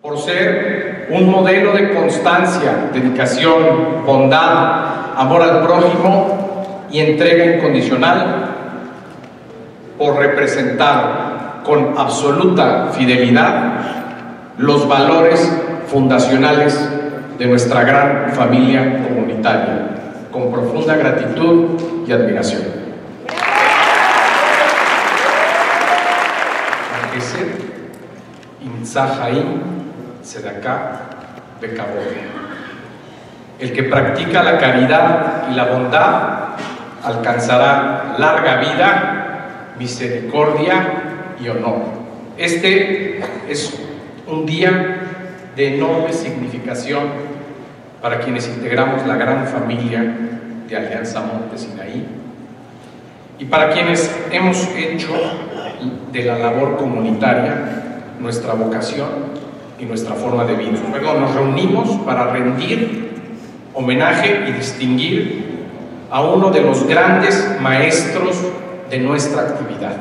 por ser un modelo de constancia, dedicación, bondad, amor al prójimo y entrega incondicional, por representar con absoluta fidelidad los valores fundacionales de nuestra gran familia comunitaria, con profunda gratitud y admiración. El que practica la caridad y la bondad alcanzará larga vida, misericordia y honor. Este es un día de enorme significación para quienes integramos la gran familia de Alianza Monte Sinaí y para quienes hemos hecho de la labor comunitaria nuestra vocación y nuestra forma de vida. Luego nos reunimos para rendir homenaje y distinguir a uno de los grandes maestros de nuestra actividad.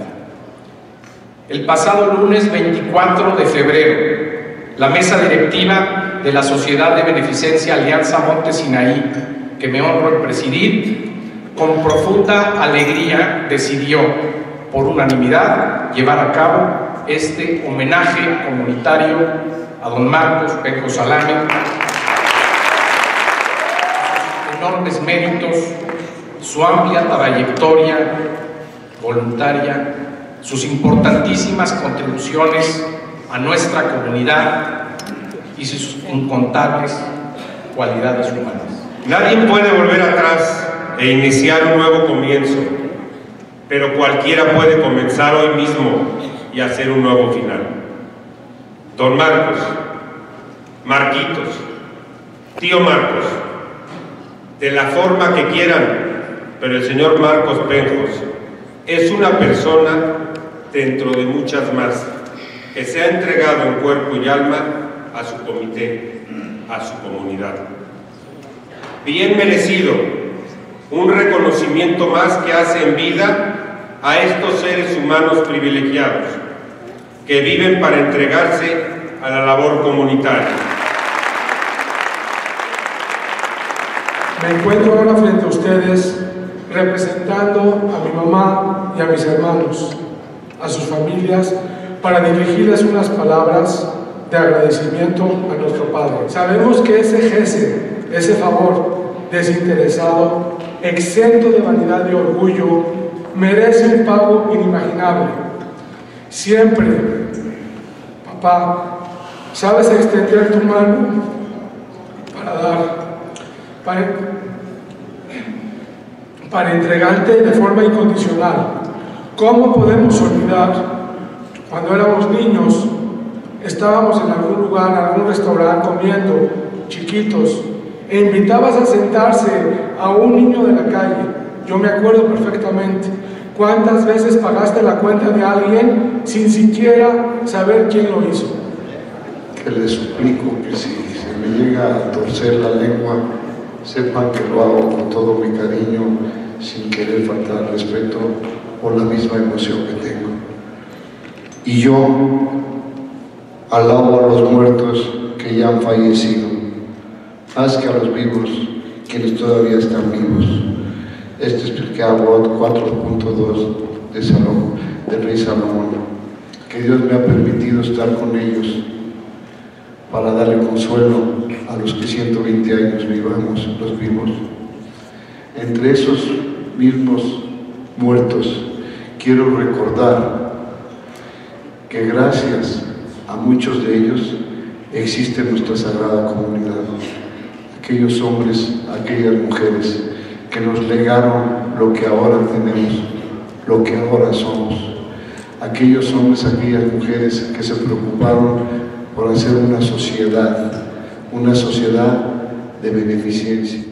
El pasado lunes 24 de febrero, la mesa directiva de la Sociedad de Beneficencia Alianza Monte Sinaí, que me honro en presidir, con profunda alegría decidió, por unanimidad, llevar a cabo este homenaje comunitario a don Marcos Pejo Salame, enormes méritos, su amplia trayectoria voluntaria, sus importantísimas contribuciones a nuestra comunidad y sus incontables cualidades humanas. Nadie puede volver atrás e iniciar un nuevo comienzo, pero cualquiera puede comenzar hoy mismo y hacer un nuevo final. Don Marcos, Marquitos, tío Marcos, de la forma que quieran, pero el señor Marcos Penjos es una persona dentro de muchas más que se ha entregado en cuerpo y alma a su comité, a su comunidad. Bien merecido, un reconocimiento más que hace en vida a estos seres humanos privilegiados que viven para entregarse a la labor comunitaria. Me encuentro ahora frente a ustedes representando a mi mamá y a mis hermanos, a sus familias, para dirigirles unas palabras de agradecimiento a nuestro Padre. Sabemos que ese gese, ese favor desinteresado, exento de vanidad y orgullo, merece un pago inimaginable. Siempre, papá, sabes extender tu mano para dar, para, para entregarte de forma incondicional. ¿Cómo podemos olvidar cuando éramos niños, estábamos en algún lugar, en algún restaurante comiendo, chiquitos, e invitabas a sentarse a un niño de la calle? Yo me acuerdo perfectamente. ¿Cuántas veces pagaste la cuenta de alguien sin siquiera saber quién lo hizo? que les suplico que si se me llega a torcer la lengua, sepan que lo hago con todo mi cariño, sin querer faltar respeto por la misma emoción que tengo. Y yo alabo a los muertos que ya han fallecido, más que a los vivos, quienes todavía están vivos. Este es Abot 4.2 de Salomón, del rey Salomón, que Dios me ha permitido estar con ellos para darle consuelo a los que 120 años vivamos, los vivos. Entre esos mismos muertos, quiero recordar que gracias a muchos de ellos existe nuestra sagrada comunidad. Aquellos hombres, aquellas mujeres que nos legaron lo que ahora tenemos, lo que ahora somos. Aquellos hombres, aquellas mujeres que se preocuparon por hacer una sociedad, una sociedad de beneficencia.